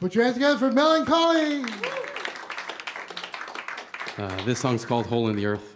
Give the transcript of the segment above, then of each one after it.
Put your hands together for Melancholy. Uh, this song's called Hole in the Earth.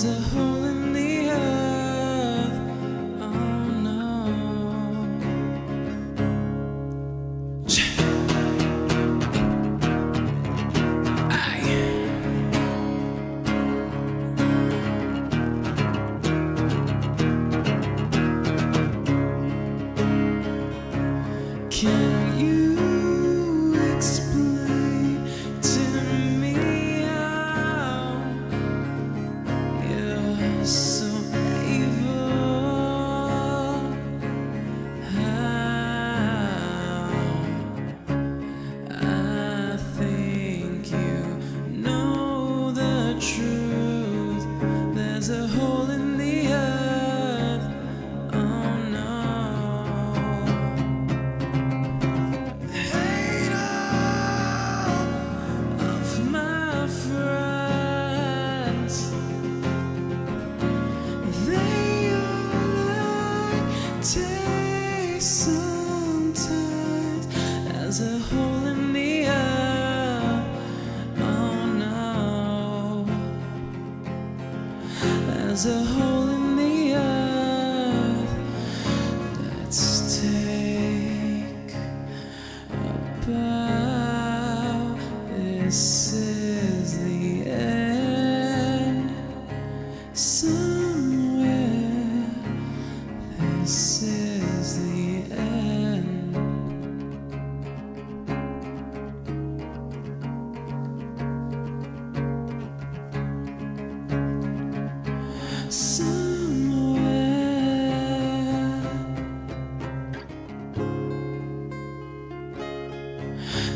There's a hole There's a hole in the earth. Oh no. Hate all of my friends. They all taste a hole Somewhere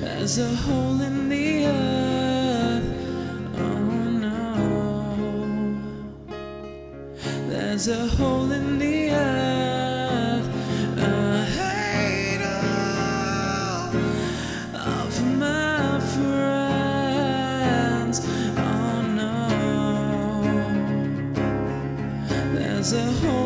there's a hole in the earth. Oh no. There's a hole in the earth. I hate all of my friends. There's a hole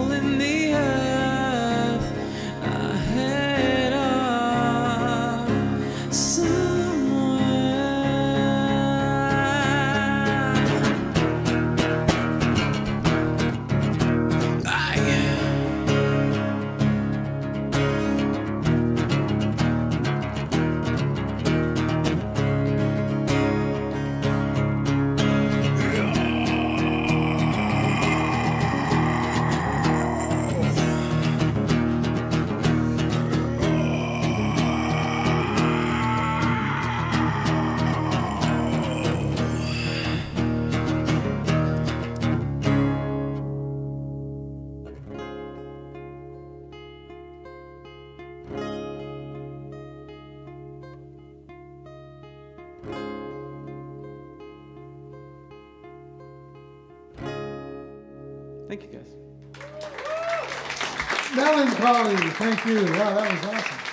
Thank you, guys. Melancholy. Thank you. Wow, that was awesome.